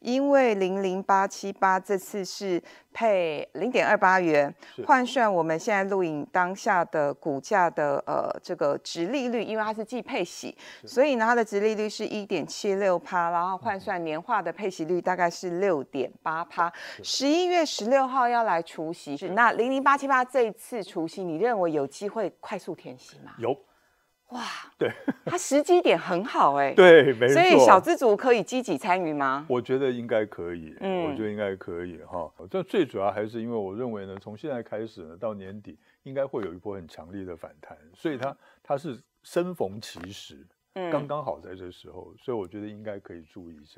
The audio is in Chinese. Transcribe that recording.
因为零零八七八这次是配零点二八元，换算我们现在录影当下的股价的呃这个值利率，因为它是计配息，所以呢它的值利率是一点七六趴，然后换算年化的配息率大概是六点八趴。十一月十六号要来除息，是那零零八七八这一次除息，你认为有机会快速填息吗？有。哇，对，它时机点很好哎，对，没错，所以小资族可以积极参与吗？我觉得应该可以，嗯，我觉得应该可以哈。这最主要还是因为我认为呢，从现在开始呢，到年底应该会有一波很强烈的反弹，所以它它是生逢其时，嗯，刚刚好在这时候，所以我觉得应该可以注意一下。